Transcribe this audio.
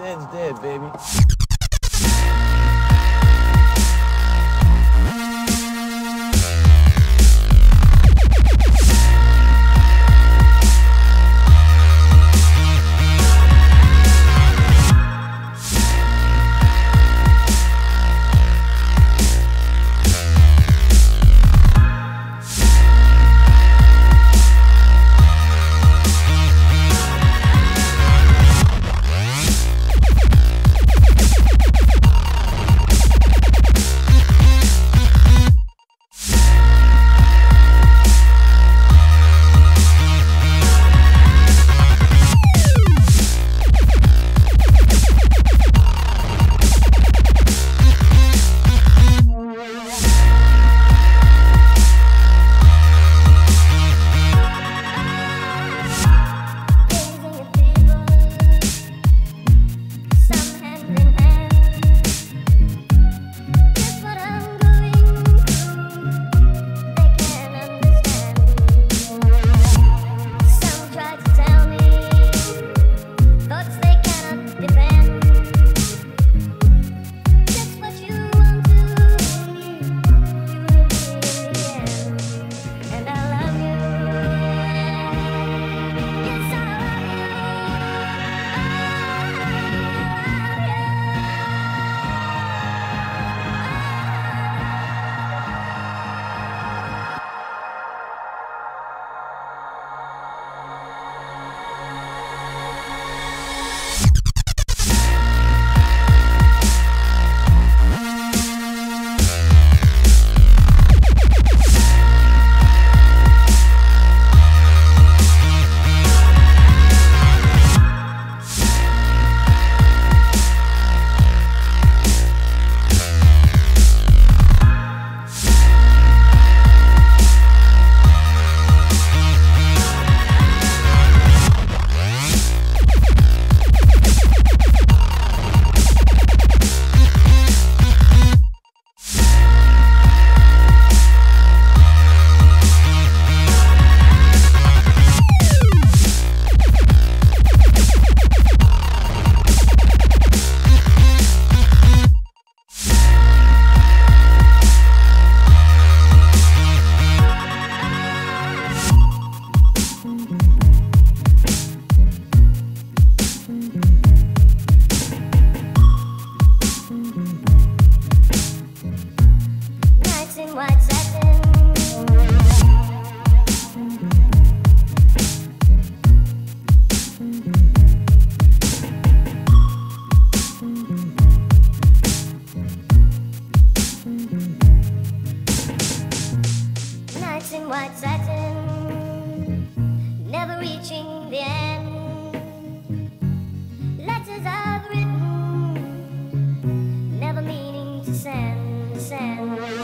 Sin's dead, baby. sand.